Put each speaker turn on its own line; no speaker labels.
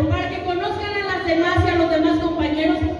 para que conozcan a las demás y a los demás compañeros